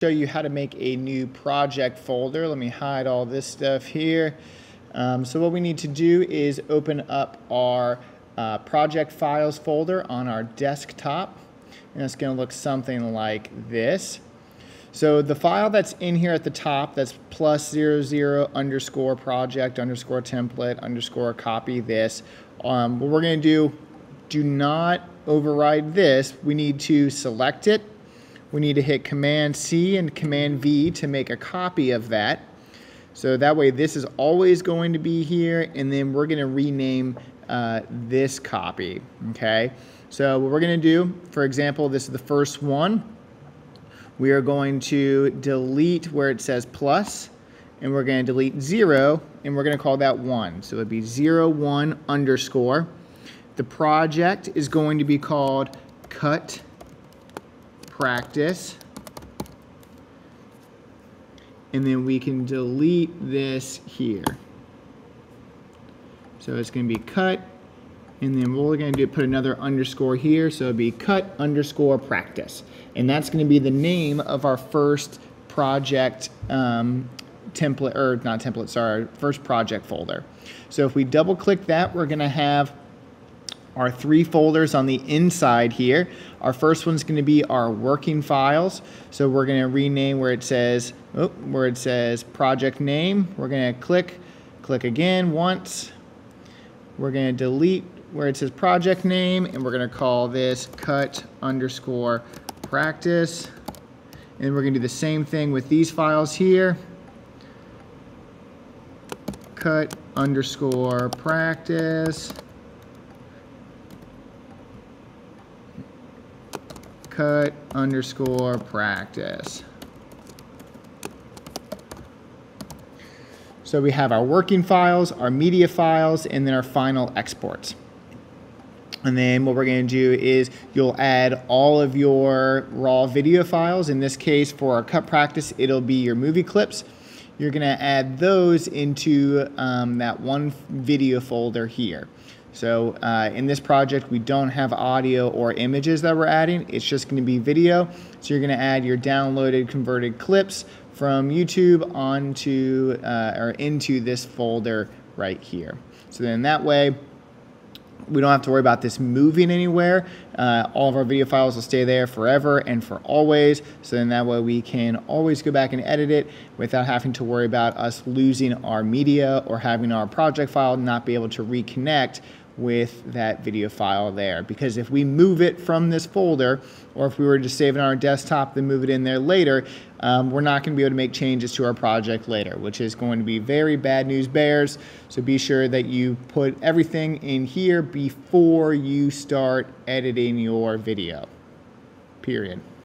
show you how to make a new project folder. Let me hide all this stuff here. Um, so what we need to do is open up our uh, project files folder on our desktop. And it's going to look something like this. So the file that's in here at the top, that's plus zero zero underscore project underscore template underscore copy this. Um, what we're going to do, do not override this. We need to select it we need to hit Command C and Command V to make a copy of that. So that way this is always going to be here and then we're going to rename uh, this copy, okay? So what we're going to do, for example, this is the first one. We are going to delete where it says plus and we're going to delete 0 and we're going to call that 1. So it would be 0, 1 underscore. The project is going to be called cut practice. And then we can delete this here. So it's going to be cut. And then we're going to do, put another underscore here. So it'll be cut underscore practice. And that's going to be the name of our first project um, template, or not template, sorry, first project folder. So if we double click that, we're going to have our three folders on the inside here. Our first one's going to be our working files. So we're going to rename where it says, oh, where it says project name. We're going to click, click again once. We're going to delete where it says project name and we're going to call this cut underscore practice. And we're going to do the same thing with these files here. Cut underscore practice. Cut underscore practice. So we have our working files, our media files, and then our final exports. And then what we're going to do is you'll add all of your raw video files. In this case, for our cut practice, it'll be your movie clips. You're going to add those into um, that one video folder here. So uh, in this project, we don't have audio or images that we're adding. It's just going to be video. So you're going to add your downloaded converted clips from YouTube onto uh, or into this folder right here. So then that way, we don't have to worry about this moving anywhere. Uh, all of our video files will stay there forever and for always. So then that way we can always go back and edit it without having to worry about us losing our media or having our project file not be able to reconnect with that video file there. Because if we move it from this folder, or if we were to save it on our desktop, then move it in there later, um, we're not going to be able to make changes to our project later, which is going to be very bad news bears. So be sure that you put everything in here before you start editing your video, period.